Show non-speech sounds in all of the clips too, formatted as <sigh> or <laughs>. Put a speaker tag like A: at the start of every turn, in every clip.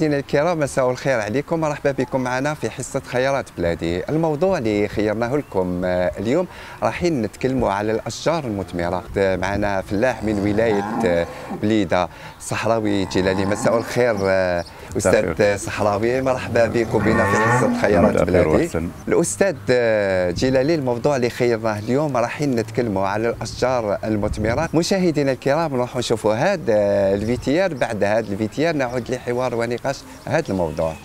A: مشاهدينا الكرام مساء الخير عليكم. مرحبا بكم معنا في حصة خيارات بلادي. الموضوع اللي خيرناه لكم آه، اليوم رايحين نتكلموا على الأشجار المثمرة. آه، معنا فلاح من ولاية آه، بليدة صحراوي جيلاني. مساء الخير آه، أستاذ صحراوي. مرحبا بكم بنا في حصة خيارات بلادي. آه، جلالي الموضوع اللي خيرناه اليوم رايحين نتكلموا على الأشجار المثمرة. مشاهدينا الكرام نروحوا نشوفوا هذا الفيتيار. بعد هذا الفيتيار نعود لحوار ونقاش. هذا الموضوع.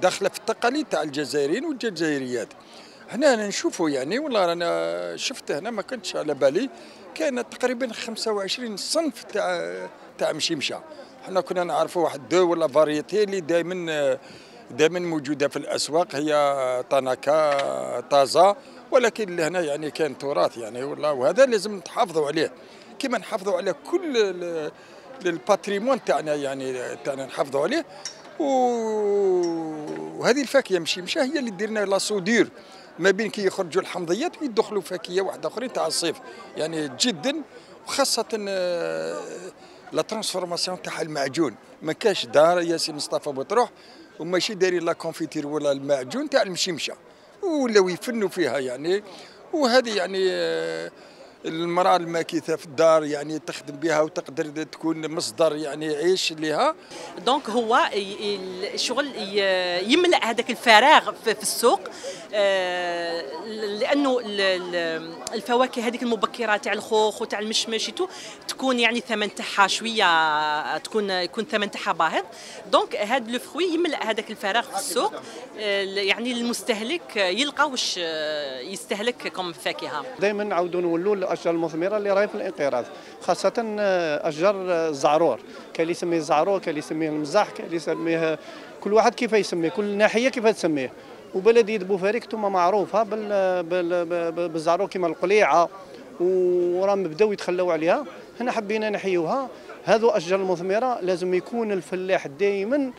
B: داخله في التقاليد تاع الجزائريين والجزائريات. هنا نشوفوا يعني والله أنا شفت هنا ما كنتش على بالي. كان تقريبا 25 صنف تاع تاع مشيمشه إحنا كنا نعرفوا واحد دو ولا فاريتي اللي دائما دائما موجودة في الأسواق هي طنكه طازة. ولكن هنا يعني كان تراث يعني والله وهذا لازم نحافظوا عليه. كما نحافظوا على كل ال- ال patrimoine تاعنا يعني تاعنا نحافظوا عليه. وهذه الفاكهة مشيمشه هي اللي ديرنا la soudure. ما بين كي يخرجوا الحمضيات ويدخلوا فاكهة واحدة أخرين تاع الصيف. يعني جدا وخاصة آه، la transformation تاع المعجون. ما كاش دار ياسين مصطفى بطروح وماشي دايرين la confiture ولا المعجون تاع المشيمشه ولاو يفنوا فيها يعني. وهذه يعني آه، المرأة الماكثة في الدار يعني تخدم بها وتقدر تكون مصدر يعني عيش لها.
C: donc هو الشغل يملأ هذاك الفراغ في في السوق آه، لأنه ال- ال- الفواكه هذيك المبكرات تاع الخوخ وتاع المشمش تكون يعني الثمن تاعها شوية تكون يكون الثمن تاعها باهظ. donc هذا le fruit يملأ هذاك الفراغ في السوق آه، يعني المستهلك يلقى واش آه، يستهلك كم فاكهة.
D: دائما نعاودوا نولوا الأشجار المثمرة اللي راهي في الانقراض خاصة آه، أشجار آه، الزعرور كاين اللي يسميه الزعرور كاين اللي يسميه المزح كاين اللي يسميه كل واحد كيف يسميه كل ناحية كيف تسميه. وبلديه بوفاريك ثم معروفة بال بال- بالزعرور كما القليعة وراهم بداو يتخلوا عليها. هنا حبينا نحيوها. هذو أشجار المثمرة لازم يكون الفلاح دائما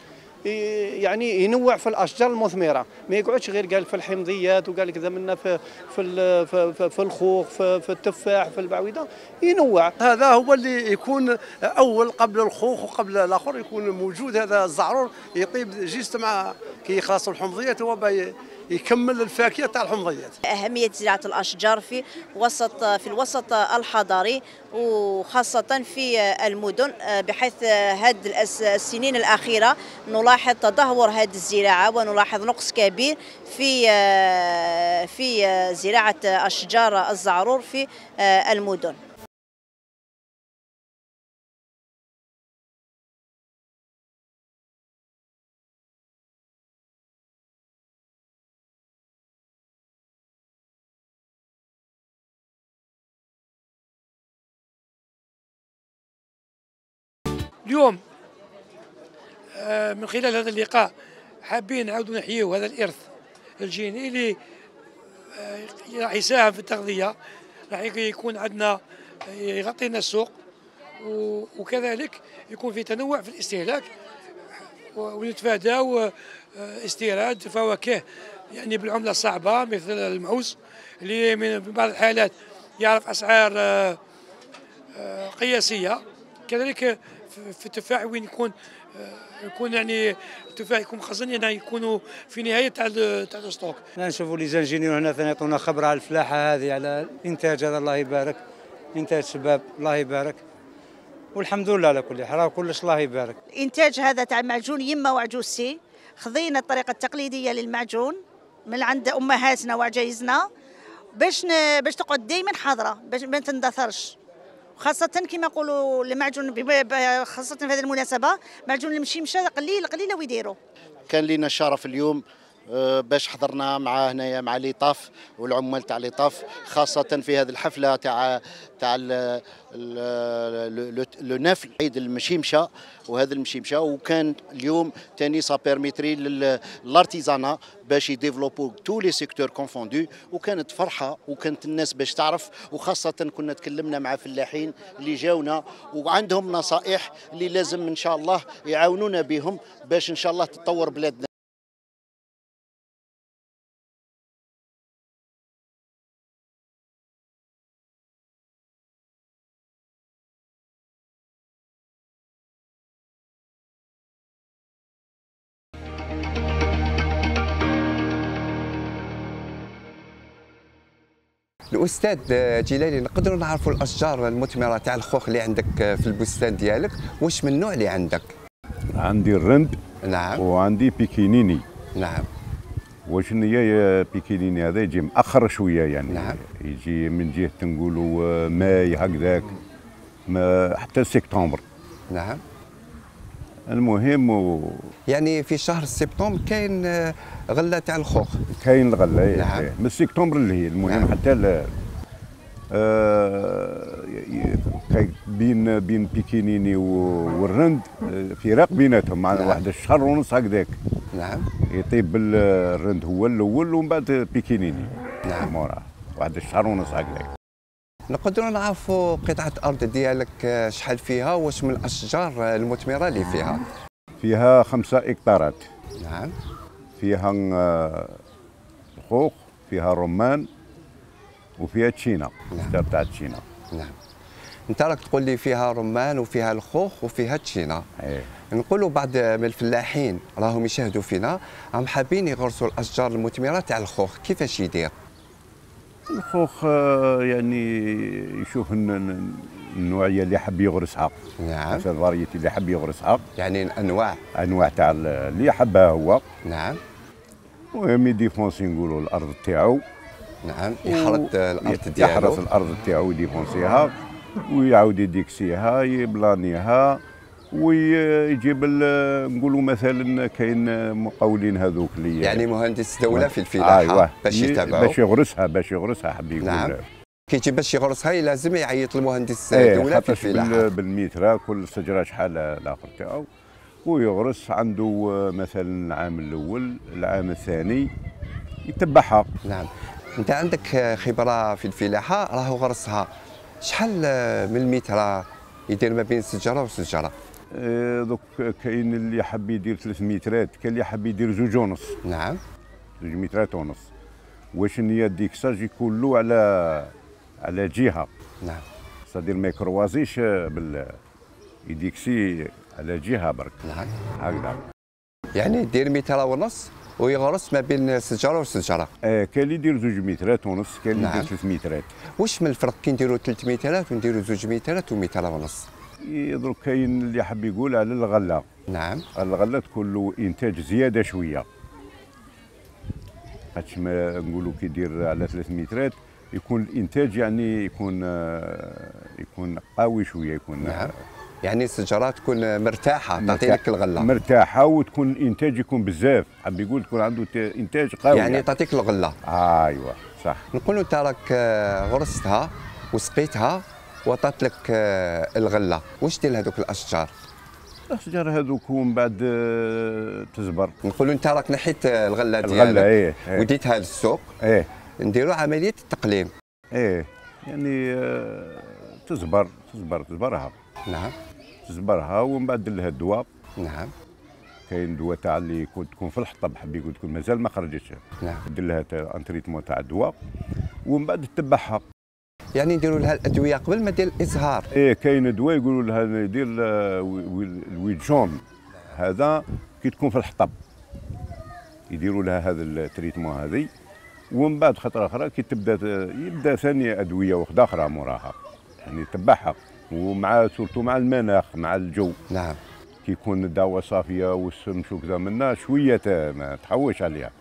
D: يعني ينوع في الأشجار المثمرة. ما يقعدش غير قال في الحمضيات وقال كذا منا في في في, في, الخوخ في, في التفاح في البعويده ينوع.
E: هذا هو اللي يكون أول قبل الخوخ وقبل الآخر يكون موجود. هذا الزعرور يطيب جيست مع كي يخلص الحمضيات هو يكمل الفاكهة تاع الحمضيات.
F: أهمية زراعة الأشجار في وسط في الوسط الحضري وخاصة في المدن بحيث هذه السنين الأخيرة نلاحظ تدهور هذه الزراعة ونلاحظ نقص كبير في في زراعة أشجار الزعرور في المدن.
G: اليوم آه، من خلال هذا اللقاء حابين نعاودوا نحييو هذا الإرث الجيني اللي آه، راح يساهم في التغذية راح يكون عندنا يغطينا السوق و- وكذلك يكون في تنوع في الاستهلاك ونتفاداو آه، استيراد فواكه يعني بالعملة الصعبة مثل المعوز اللي من بعض الحالات يعرف أسعار آه، آه، قياسية. كذلك في التفاح وين يكون آه، يكون يعني التفاح يكون مخزن يعني يكونوا في نهاية تاع تاع ال
H: stock. نشوفوا les ingénieurs هنا ثاني يعطونا خبره على الفلاحة هذه على الانتاج هذا الله يبارك. إنتاج شباب الله يبارك. والحمد لله على كل حال كلش الله يبارك.
I: الإنتاج هذا تاع المعجون يما وعجوزتي. خذينا الطريقة التقليدية للمعجون من عند أمهاتنا وعجايزنا باش. باش تقعد دائما حاضرة باش ما تندثرش. خاصة كما يقولوا المعجون خاصة في هذه المناسبة معجون المشيمشة قليل قليلة ويديروا
J: كان لنا الشرف اليوم.
K: باش حضرنا مع هنايا مع ليطاف والعمال تاع ليطاف خاصة في هذه الحفلة تاع تاع لو- نفل. عيد المشيمشة وهذا المشيمشة وكان اليوم تاني ça permettrait لل artisanat باش يديفلوبو tous les secteurs confondus وكانت فرحة وكانت الناس باش تعرف وخاصة كنا تكلمنا مع فلاحين اللي جاونا وعندهم نصائح اللي لازم إن شاء الله يعاونونا بهم باش إن شاء الله تتطور بلادنا.
A: الأستاذ جيلاني نقدروا نعرفوا الأشجار المثمره تاع الخوخ اللي عندك في البستان ديالك؟ واش من النوع اللي عندك؟
J: عندي الرند
A: نعم.
J: وعندي بيكينيني.
A: نعم.
J: وشنو هي بيكينيني هذا يجي مأخر شوية يعني.
A: نعم.
J: يجي من جهة نقولوا آه، ماي هكذاك ما حتى سبتمبر.
A: نعم.
J: المهم و-
A: يعني في شهر سبتمبر كاين آه، غله تاع الخوخ
J: كاين الغله إيه،
A: نعم.
J: إيه. من سبتمبر اللي هي المهم
A: نعم.
J: حتى ل- آه، بين بين بيكينيني والرند آه، فراق بيناتهم مع
A: نعم.
J: واحد الشهر ونص هكذاك
A: نعم
J: يطيب ال- الرند هو الأول ومن بعد بيكينيني
A: نعم.
J: موراه واحد الشهر ونص هكذاك
A: نقدروا نعرفوا قطعة ارض ديالك آه، شحال فيها واش من الأشجار آه، المثمرة اللي فيها؟
J: فيها خمسة إكتارات.
A: نعم.
J: فيها آه، خوخ فيها رمان وفيها تشينا
A: نعم.
J: تاع تشينا.
A: نعم. أنت راك تقول لي فيها رمان وفيها الخوخ وفيها تشينا.
J: إيه.
A: نقولوا بعض من الفلاحين راهم يشاهدوا فينا راهم حابين يغرسوا الأشجار المثمرة تاع الخوخ؟ كيفاش يدير؟
J: الخوخ آه، يعني يشوف الن- الن- النوعيه اللي حب يغرسها.
A: نعم.
J: مثلا الفاريتي اللي حب يغرسها.
A: يعني الانواع
J: أنواع تاع ال- اللي حبها هو.
A: نعم.
J: المهم يديفونسي نقولوا الأرض تاعو.
A: نعم. يحرث الأرض
J: يحرث
A: ديالو.
J: الأرض تاعو يديفونسيها ويعاود يديكسيها يبلانيها. ويجيب نقولوا مثلا كاين مقاولين هذوك اللي
A: يعني مهندس دولة في الفلاحة
J: أيوة.
A: باش يتابعوا.
J: باش يغرسها باش يغرسها حب يقول
A: نعم. كي يجي باش يغرسها لازم يعيط المهندس
J: إيه
A: دولة في الفلاحه
J: بال- بالميترا كل شجره شحال الآخر تاعو. ويغرس عنده آه، مثلا العام الأول العام الثاني يتبعها.
A: نعم. أنت عندك خبرة في الفلاحة راهو غرسها. شحال من المتر يدير ما بين سجره وسجره
J: آه، دوك كاين اللي حب يدير ثلاث مترات كاين اللي حب يدير زوج ونص.
A: نعم.
J: زوج مترات ونص. واش هي الديكساج يكون له على على جهة.
A: نعم.
J: صدير ما يكروازيش بال يديكسي على جهة برك.
A: نعم.
J: هكذا.
A: يعني يدير متر ونص ويغرس ما بين سجره وسجره
J: آه كاين اللي يدير زوج مترات ونص كاين اللي
A: نعم.
J: يدير ثلاث مترات.
A: واش من الفرق كي نديروا 3 مترات ونديروا زوج مترات ومتر ونص؟
J: درك كاين اللي حب يقول على الغلة.
A: نعم.
J: الغلة تكون له إنتاج زيادة شوية. خاطش ما نقولوا كي يدير على ثلاث مترات يكون الإنتاج يعني يكون آه، يكون قوي شوية يكون
A: نعم. يعني السجره تكون مرتاحة تعطي لك الغلة.
J: مرتاحة وتكون الإنتاج يكون بزاف. حب يقول تكون عنده إنتاج قوي
A: يعني تعطيك الغلة.
J: أيوه صح.
A: نقولوا انت راك آه، غرستها وسقيتها وعطات لك آه، الغلة. واش دير لهذوك الأشجار؟
J: الأشجار هذوك ومن بعد آه، تزبر
A: نقولوا أنت راك نحيت آه، الغلة
J: الغلة
A: ديالك.
J: إيه إيه.
A: وديتها للسوق.
J: إيه.
A: نديروا عملية التقليم.
J: إيه. يعني تزبر تزبر تزبرها
A: نعم.
J: تزبرها ومن بعد لها الدواء.
A: نعم.
J: كاين دواء تاع اللي يكون تكون في الحطب حب يقول تكون مازال ما خرجتش.
A: نعم.
J: دير لها un traitement تاع الدواء. ومن بعد تتبعها
A: يعني نديروا لها الأدوية قبل ما دير الإزهار.
J: إيه كاين دواء يقولوا لها يدير ل- وي- وي- الويد جون. هذا كي تكون في الحطب. يديروا لها هذا ال traitement هذه. ومن بعد خطرة أخرى كي تبدأ يبدأ ثاني أدوية واحدة أخرى موراها. يعني تبعها. ومع surtout مع المناخ مع الجو.
A: نعم.
J: كي يكون الدواء صافية والشمس وكذا منا شوية ما تحوش عليها.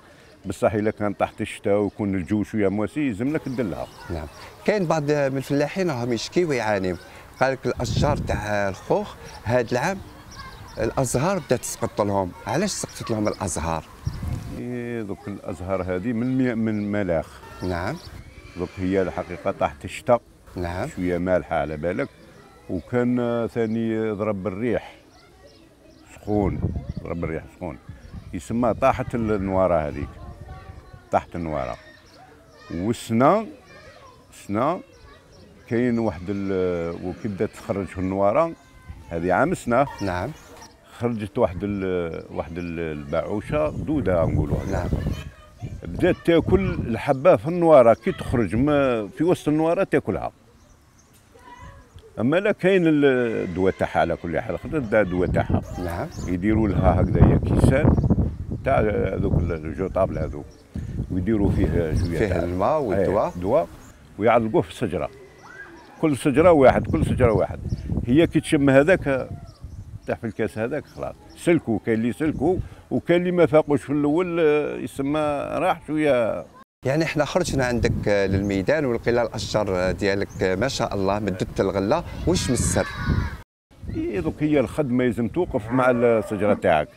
J: بصح الا كان تحت الشتاء ويكون الجو شوية مواسي يلزم لك تدير لها.
A: نعم. كاين بعض من الفلاحين راهم يشكي ويعاني قال لك الأشجار تاع الخوخ هذا العام الأزهار بدات تسقط لهم. علاش سقطت لهم الأزهار؟
J: إيه، دوك الأزهار هذه من من الملاخ
A: نعم.
J: دوك هي الحقيقة طاحت الشتاء
A: نعم.
J: شوية مالحة على بالك. وكان ثاني ضرب الريح. سخون. ضرب الريح سخون. يسمى طاحت النوارة هذيك. طاحت النوارة. والسنة السنة كاين واحد ال- وكي بدات تخرج في النوارة؟ هذه عام سنه
A: نعم.
J: خرجت واحد ال واحد ال- الباعوشه دودة نقولوا
A: نعم.
J: بدات تاكل الحبة في النوارة. كي تخرج ما في وسط النوارة تاكلها. أما لا كاين ال- الدواء تاعها على كل حال. خدت الدواء تاعها.
A: نعم.
J: يديروا لها هكذايا كيسان تاع هذوك الجوطابل هذوك. ويديروا فيه شوية
A: فيه الماء والدواء.
J: أيه، دواء ويعلقوه في الشجرة. كل شجرة واحد كل شجرة واحد. هي كي تشم هذاك تاع في الكاس هذاك خلاص. سلكوا كاين اللي سلكوا وكاين اللي ما فاقوش. في الأول يسمى راح شوية
A: يعني إحنا خرجنا عندك للميدان ولقينا الأشجار ديالك ما شاء الله مدت الغلة. واش من السر؟
J: إيه دوك هي الخدمة لازم توقف مع الشجرة تاعك.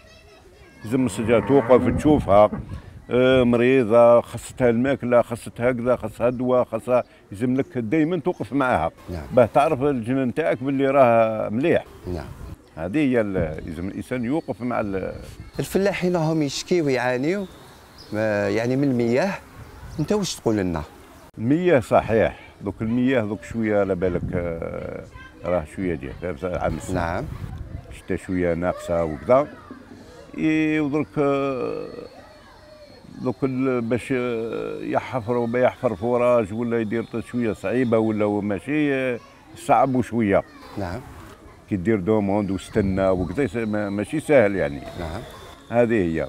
J: لازم الشجرة توقف تشوفها. مريضة خصتها الماكلة خصتها هكذا خصها دواء خصها لازم لك دائما توقف معاها.
A: نعم.
J: باه تعرف الجنان تاعك باللي راه مليح.
A: نعم.
J: هذه هي لازم الإنسان يوقف مع ال-
A: الفلاحين راهم يشكيو ويعانيو آه، يعني من المياه. انت واش تقول لنا؟
J: المياه صحيح. دوك المياه دوك شوية على بالك آه، راه شوية ديال عام.
A: نعم.
J: شتا شوية ناقصة وكذا. اي ودرك آه، دوك باش با يحفر forage ولا يدير شوية صعيبة ولا ماشي صعب شوية.
A: نعم.
J: كي دير demande واستنى وكذا ماشي سهل يعني.
A: نعم.
J: هذه هي.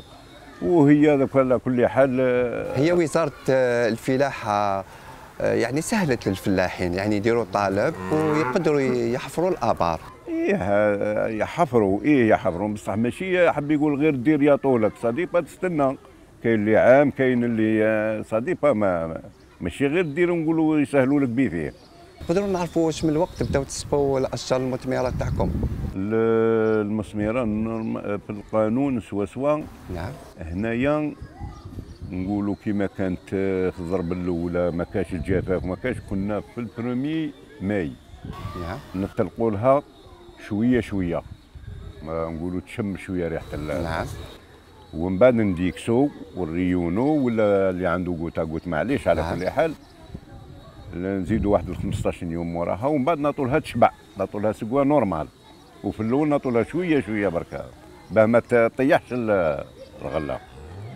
J: وهي على كل حال آه،
A: هي وزارة آه، الفلاحه آه، يعني سهلت للفلاحين يعني يديروا طالب ويقدروا يحفروا
J: الآبار. إيه يحفروا إيه يحفروا. بصح ماشي حب يقول غير دير يا طولك صديقة تستنى. كاين اللي عام كاين اللي آه، صديقة ما ما- ماشي غير دير نقولوا يسهلوا لك بيه فيه.
A: نقدروا نعرفوا واش من الوقت بداو تصبوا الأشجار المثمرة تاعكم؟
J: ال- المسميره النورم- في القانون سوا سوا.
A: نعم.
J: هنايا نقولوا كيما كانت آه، في الضرب الاولى ما كاش الجفاف ما كاش كنا في ال premier mai.
A: نعم.
J: نطلقوا لها شوية شوية. نقولوا تشم شوية ريحة
A: نعم.
J: ومن بعد نديكسو ونريونو ولا اللي عنده قوتا قوت معليش على
A: نعم.
J: كل حال. نزيدوا واحد ال 15 يوم وراها ومن بعد نعطوا لها تشبع. نعطوا لها سقوى normal. وفي الأول نعطوا لها شوية شوية بركة. باه ما تطيحش ال- الغلة.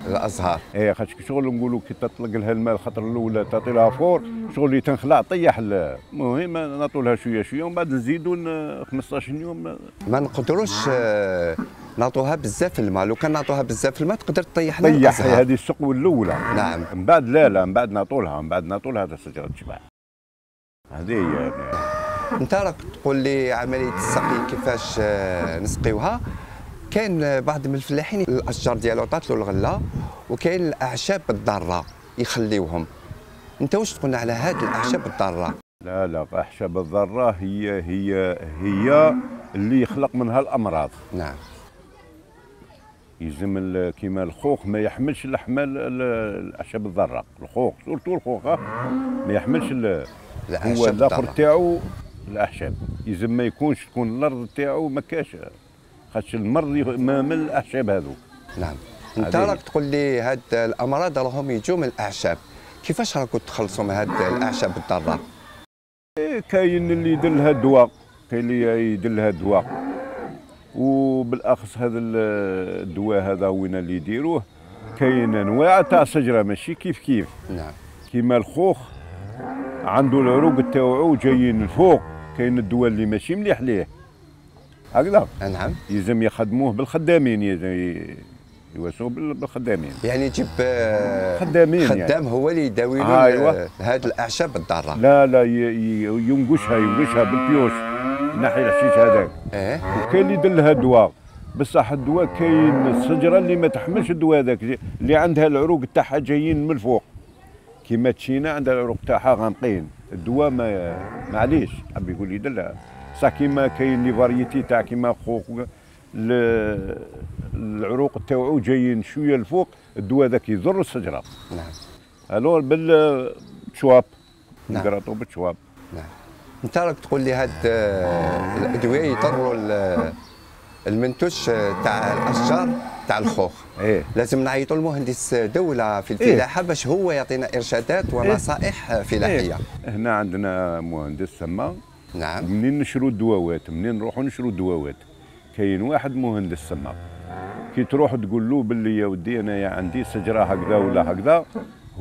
A: الأزهار.
J: اي خاطر كي شغل نقولوا كي تطلق لها الماء الخطر الاولى تعطي لها fort شغل اللي تنخلع طيح ال- المهم نعطوا لها شوية شوية ومن بعد نزيدوا ن- 15 يوم.
A: ما نقدروش آه، نعطوها بزاف الماء. لو كان نعطوها بزاف الماء تقدر تطيح لنا
J: طيح. هذه السقوة الأولى.
A: نعم.
J: من بعد لا لا من بعد نعطوا لها من بعد نعطوا لها هذا الشجره تشبع هذه هي يعني.
A: أنت راك تقول لي عملية السقي كيفاش آه، نسقيوها. كاين بعض من الفلاحين الأشجار ديالو عطات له الغلة وكاين الأعشاب الضارة يخليوهم. أنت واش تقولنا على هاد الأعشاب الضارة؟
J: لا لا احشاب الذره هي هي هي اللي يخلق منها الأمراض.
A: نعم.
J: يلزم كيما الخوخ ما يحملش الأحمال ال- الأعشاب الذرة. الخوخ سورتو الخوخ ما يحملش هو الآخر
A: الضاره
J: تاعو الأعشاب. يلزم ما يكونش تكون الأرض تاعو ما كاش خاطش المرض ما من الأعشاب هذوك
A: نعم.
J: أنت
A: راك تقول لي هاد الأمراض راهم يجوا من الأعشاب. كيفاش راكم تخلصوا من هاد الأعشاب الضاره
J: إيه، كاين اللي يدير لها دواء كاين اللي يدير لها دواء وبالأخص هذا ال- الدواء هذا وين اللي يديروه؟ كاين أنواع تاع شجرة ماشي كيف كيف.
A: نعم.
J: كيما الخوخ عنده العروق تاوعو جايين الفوق. كاين الدواء اللي ماشي مليح ليه. هكذا.
A: نعم.
J: يلزم يخدموه بالخدامين يواسوه بال- بالخدامين.
A: يعني يجيب آه،
J: خدامين يعني.
A: خدام هو اللي يداوي له
J: أيوة.
A: ال- هاد الأعشاب الضارة.
J: لا لا ينقشها ينقشها بالبيوش. ناحي الحشيش هذاك.
A: إيه.
J: وكاين اللي يدير لها دواء بصح الدواء كاين الشجره اللي ما تحملش الدواء هذاك. اللي عندها العروق تاعها جايين من الفوق. كيما تشينا عندها العروق تاعها غامقين. الدواء ما معليش. حب يقول يدير لها بصح كيما كاين لي فاريتي تاع كيما خوخ ل- العروق تاوعو جايين شوية الفوق الدواء ذاك يضر الشجرة.
A: نعم.
J: ألو بالشواب
A: نعم.
J: نقراطو بالشواب
A: نعم. انت راك تقول لي هاد آه، الأدوية يضروا ال- المنتوج آه، تاع الأشجار تاع الخوخ.
J: إيه.
A: لازم نعيطوا المهندس دولة في الفلاحة باش هو يعطينا إرشادات ونصائح فلاحية.
J: إيه. هنا عندنا مهندس سما.
A: نعم.
J: منين نشروا الدواوات؟ منين نروحوا نشروا الدواوات؟ كاين واحد مهندس سما. كي تروح تقول له باللي يا ودي أنا يا عندي شجره هكذا ولا هكذا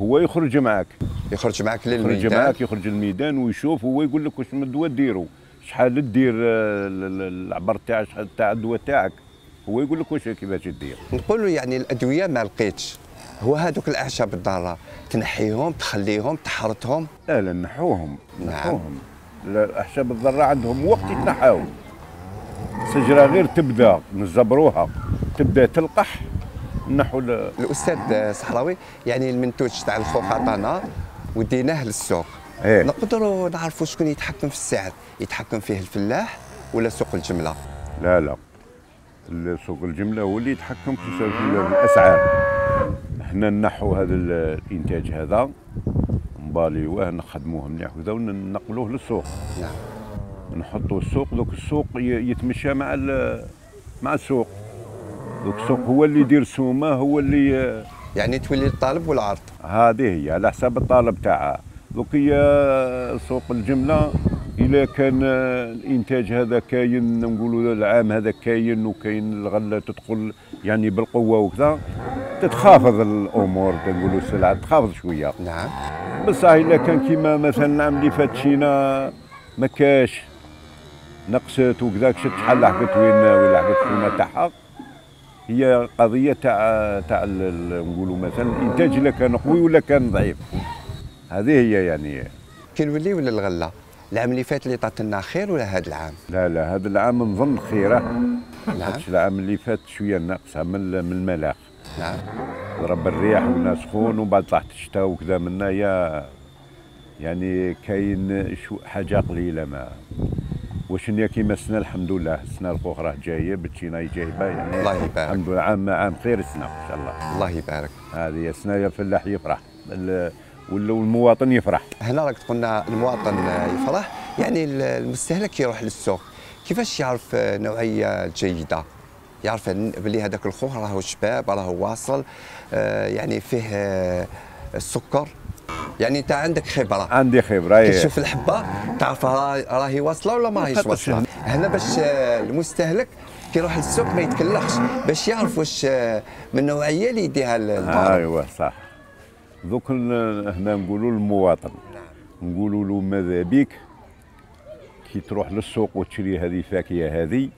J: هو يخرج معك
A: يخرج معك
J: يخرج
A: للميدان
J: معك يخرج الميدان ويشوف هو يقول لك واش من الدواء ديروا شحال دير آه، ال- ال- العبر تاع شحال تاع الدواء تاعك. هو يقول لك واش كيفاش دير.
A: نقولوا يعني الأدوية ما لقيتش. هو هذوك الأعشاب الضارة تنحيهم تخليهم تحرطهم؟
J: لا لا نحوهم.
A: نعم.
J: نحوهم. لا، الأعشاب الضراء عندهم وقت يتنحاو شجره غير تبدأ نزبروها. تبدأ تلقح نحو ال-
A: الأستاذ صحراوي يعني المنتوج تاع الخوخ عطانا وديناه للسوق.
J: إيه.
A: نقدروا نعرفوا شكون يتحكم في السعر؟ يتحكم فيه الفلاح ولا سوق الجملة؟
J: لا لا. سوق الجملة هو اللي يتحكم في الأسعار. إحنا نحو هذا ال- الإنتاج هذا نباليوه نخدموه مليح وكذا وننقلوه للسوق.
A: نعم.
J: نحطوا السوق دوك السوق يتمشى مع مع السوق. دوك السوق هو اللي يدير سومه هو اللي
A: يعني تولي الطالب والعرض.
J: هذه هي على حساب الطالب تاعها. دوك هي سوق الجملة. إلا كان الإنتاج هذا كاين نقولوا العام هذا كاين وكاين الغلة تدخل يعني بالقوة وكذا. تتخافض الأمور نقولوا السلعه تخافض شوية.
A: نعم.
J: بصح إلا كان كيما مثلا العام اللي فات شينا ما كاش نقصت وكذا شت شحال لحقت وين وين لحقت القيمه تاعها. هي قضية تاع تاع نقولوا مثلا الانتاج الا كان قوي ولا كان ضعيف. هذه هي يعني.
A: كي نولي ولا الغلة؟ العام اللي فات اللي طات لنا خير ولا هذا العام؟
J: لا لا هذا العام نظن خيرة.
A: نعم.
J: العام اللي فات شوية ناقصة من من
A: نعم.
J: ضرب الريح ونا سخون وبعد طلعت الشتاء وكذا منا يا يعني كاين شو حاجة قليلة ما. واش هي كيما السنة الحمد لله. السنة الأخرى راه جاية بتشينا جايبه يعني
A: الله يبارك.
J: الحمد لله عام عام خير السنة إن شاء الله.
A: الله يبارك.
J: هذه السنة يا الفلاح يفرح. ال- ولا المواطن يفرح.
A: هنا راك قلنا المواطن يفرح. يعني المستهلك يروح للسوق. كيفاش يعرف نوعية جيدة؟ يعرف بلي هذاك الخوخ راهو شباب راهو واصل آه، يعني فيه آه، السكر. يعني انت عندك خبرة.
J: عندي خبرة
A: كي
J: إيه.
A: تشوف الحبة تعرف راه- راهي واصلة ولا ما راهيش
J: خاطرش
A: واصلة؟ هنا باش آه، المستهلك كي يروح للسوق ما يتكلخش باش يعرف واش آه، من النوعيه اللي يديها للدار
J: أيوه صح. دوك هنا نقولوا للمواطن. نقولوا له ماذا بيك؟ كي تروح للسوق وتشري هذه الفاكهة هذه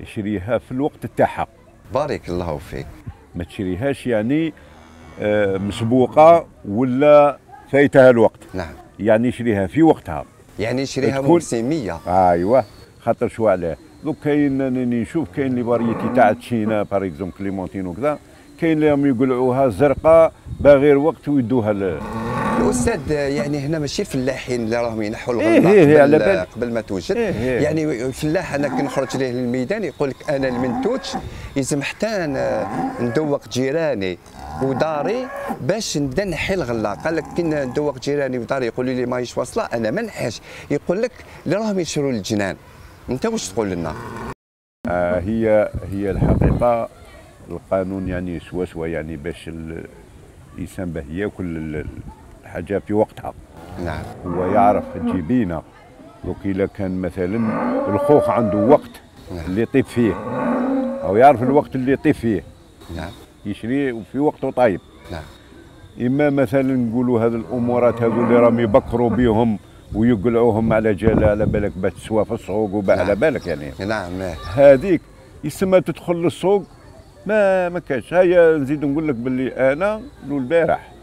J: اشريها في الوقت تاعها.
A: بارك الله فيك.
J: ما تشريهاش يعني آه، مسبوقة ولا فايتها الوقت.
A: نعم.
J: يعني شريها في وقتها.
A: يعني يشريها موسمية.
J: أيوه. خاطر شو علاه دوك كاين راني نشوف كاين les variétés تاع تشينا par exemple clémentine وكذا كاين اللي راهم يقلعوها زرقاء باغي الوقت ويدوها ل-
A: الاستاذ يعني هنا ماشي الفلاحين اللي راهم ينحوا الغله
J: إيه إيه
A: قبل. قبل ما توجد.
J: إيه إيه.
A: يعني الفلاح أنا كي نخرج ليه للميدان يقول لك أنا المنتوج يلزم حتى ندوق جيراني وداري باش نبدا نحي الغله قال لك كي ندوق جيراني وداري يقولوا لي ماهيش واصله أنا ما نحيش. يقول لك اللي راهم يشروا الجنان أنت واش تقول لنا؟
J: آه هي هي الحقيقة القانون يعني سوا سوا يعني باش ال- الإنسان باه يأكل الحاجة في وقتها.
A: نعم.
J: هو يعرف جيبينا. دوك الا كان مثلا الخوخ عنده وقت اللي يطيب فيه. أو يعرف الوقت اللي يطيب فيه.
A: نعم.
J: يشري في وقته طيب.
A: نعم.
J: إما مثلا نقولوا هذه الأمورات هذو اللي راهم يبكروا بهم ويقلعوهم على جال على بالك باش تسوى في السوق وبا على بالك يعني.
A: نعم.
J: هذيك يسمى تدخل للسوق. ما ما كاش هيا نزيد نقول لك باللي أنا لو البارح.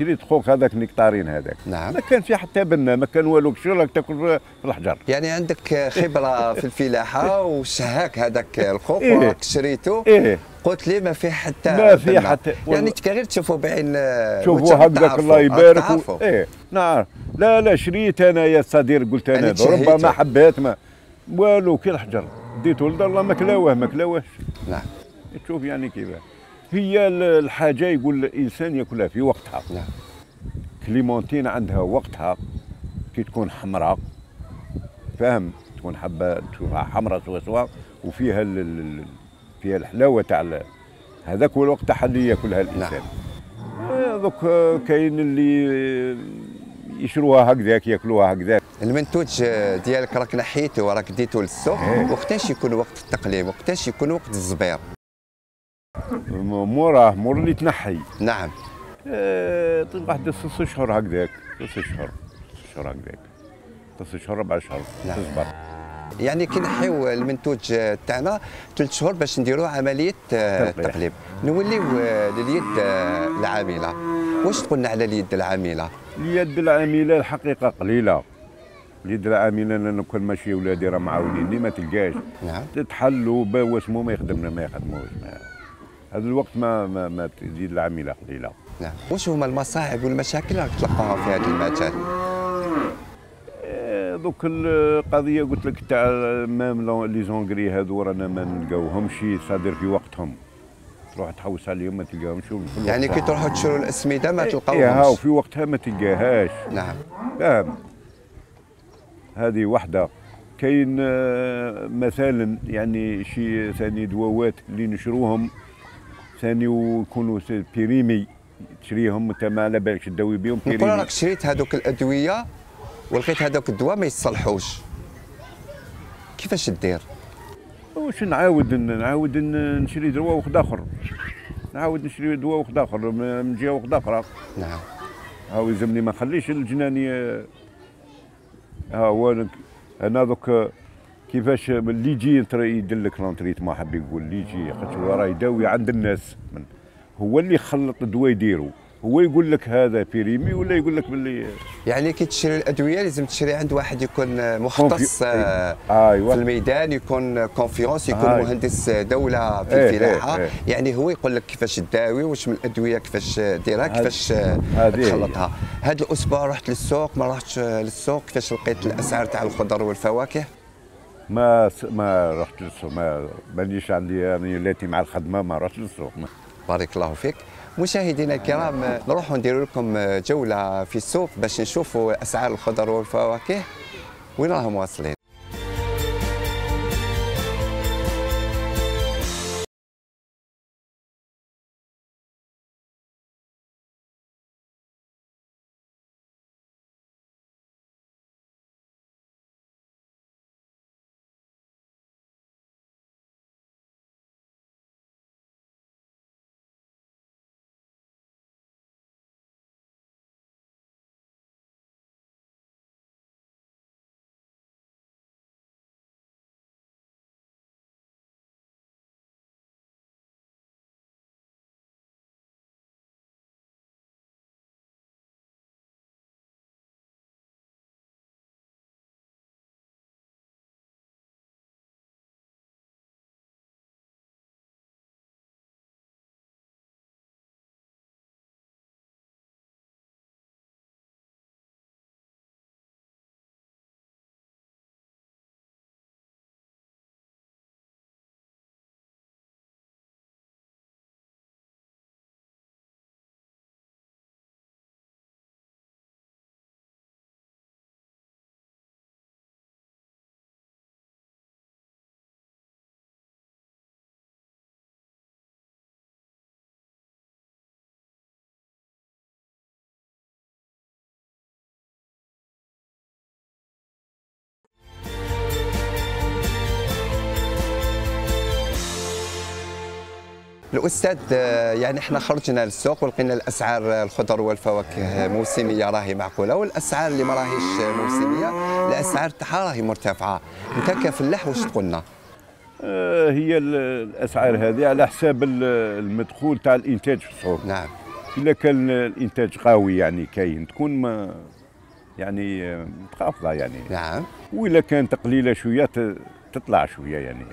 J: شريت خوخ هذاك نكتارين هذاك
A: نعم
J: ما كان في حتى بنا ما كان والو شو راك تاكل في الحجر
A: يعني عندك خبرة <laughs> في الفلاحة وشهاك هذاك الخوف
J: إيه.
A: وراك شريته
J: إيه
A: قلت لي ما فيه حتى
J: ما
A: بنة.
J: حتى-
A: يعني. غير تشوفوا بعين
J: شوفوا هكذاك. الله يبارك. و... إيه نعم لا لا شريت أنا يا صدير قلت
A: أنا أنا.
J: ربما حبيت ما والو كي الحجر ديته لدار الله ما كلاوه ما كلاوهش
A: نعم
J: تشوف يعني كيف هي ال- الحاجة يقول الإنسان ياكلها في وقتها.
A: نعم.
J: كليمونتين عندها وقتها كي تكون حمراء فاهم؟ تكون حبة تشوفها حمراء سوا سوا وفيها ال- فيها الحلاوة تاع هذاك هو الوقت تاع اللي ياكلها الإنسان. آه، دوك آه، كاين اللي آه، يشروها هكذاك ياكلوها هكذاك.
A: المنتوج ديالك راك نحيته وراك اديته للسوق
J: إيه.
A: وقتاش يكون وقت التقليم وقتاش يكون وقت الزبير؟
J: موراه مور اللي تنحي.
A: نعم.
J: آه، طيب واحد ست أشهر هكذاك. ست أشهر. ست أشهر هكذاك. ست أشهر أربع أشهر.
A: نعم.
J: تصبر.
A: يعني كي نحيو المنتوج تاعنا ثلاث شهور باش نديروا عملية آه،. التقليب نوليو آه، لليد آه، العاملة. واش تقولنا على اليد العاملة؟
J: اليد العاملة الحقيقة قليلة. اليد العاملة أنا كل ماشي ولادي راه معاونيني ما تلقاش.
A: نعم.
J: تتحلوا با واسمو ما يخدمنا ما يخدموش. هذا الوقت ما ما ما اليد العامله قليلة.
A: نعم. واش هما المصاعب والمشاكل اللي راك تلقاها في هذا المجال؟
J: آه، دوك القضية قلت لك تاع مام لي زونغري هذو رانا ما نلقاوهمش صادر في وقتهم. تروح تحوس عليهم ما تلقاهمش
A: يعني كي تروحوا تشروا الاسمده ما
J: إيه،
A: تلقاوهمش.
J: في وقتها ما تلقاهاش.
A: نعم.
J: فاهم. هذه واحدة كاين آه، مثلا يعني شي ثاني دواوات اللي نشروهم ثاني ويكونوا بيريمي تشريهم انت ما على بالكش تداوي بهم
A: نقول
J: بيريمي
A: راك شريت هذوك الأدوية ولقيت هذوك الدواء ما يصلحوش كيفاش دير؟
J: واش نعاود نعاود نشري دواء واحد آخر. نعاود نشري دواء واحد آخر من جهه واحدة أخرى
A: نعم.
J: هاو يلزمني ما نخليش الجناني ها هو أنا دوك كيفاش اللي يجي ينتر- يدلك لونتريت ما حاب يقول اللي يجي خاطر هو راه يداوي عند الناس من هو اللي يخلط الدواء يديرو هو يقول لك هذا بيريمي ولا يقول لك باللي
A: يعني كي تشري الأدوية لازم تشري عند واحد يكون مختص
J: confi-
A: آه،
J: أيوه
A: في الميدان يكون confiance يكون
J: هاي.
A: مهندس دولة في
J: إيه،
A: الفلاحة
J: إيه، إيه.
A: يعني هو يقول لك كيفاش تداوي واش من الأدوية كيفاش ديرها كيفاش. تخلطها هذا الأسبوع رحت للسوق ما رحتش للسوق كيفاش لقيت الأسعار تاع الخضر والفواكه
J: ما ما رحت للسوق ما مانيش عندي يعني لاتي مع الخدمة ما رحت للسوق.
A: بارك الله فيك. مشاهدينا الكرام نروحوا نديروا لكم جولة في السوق باش نشوفوا أسعار الخضر والفواكه. وين راهم واصلين؟ الأستاذ آه، يعني إحنا خرجنا للسوق ولقينا الأسعار الخضر والفواكه موسمية راهي معقولة والأسعار اللي ما راهيش موسمية الأسعار تاعها راهي مرتفعة. أنت كفلاح واش تقولنا؟
J: آه، هي ال- الأسعار هذه على حساب ال- المدخول تاع الإنتاج في السوق.
A: نعم.
J: اذا كان الإنتاج قوي يعني كاين تكون ما يعني آه، متخافضه يعني.
A: نعم.
J: واذا كانت قليله شوية تطلع شوية يعني.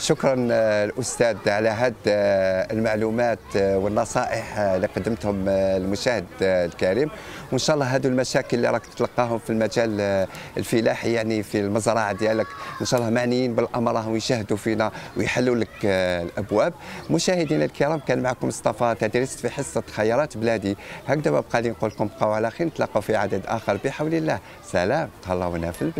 A: شكرا آه، الأستاذ على هذه المعلومات آه، والنصائح آه، اللي قدمتهم آه، المشاهد آه، الكريم. وإن شاء الله هذو المشاكل اللي راك تلقاهم في المجال آه، الفلاحي يعني في المزرعة ديالك إن شاء الله معنيين بالأمر راهم يشاهدوا فينا ويحلوا لك آه، الأبواب. مشاهدينا الكرام كان معكم مصطفى تدريس في حصة خيارات بلادي. هكذا بقى لي نقول لكم بقاو على خير نتلاقاو في عدد آخر. بحول الله. سلام. تهلاونا في البلاد.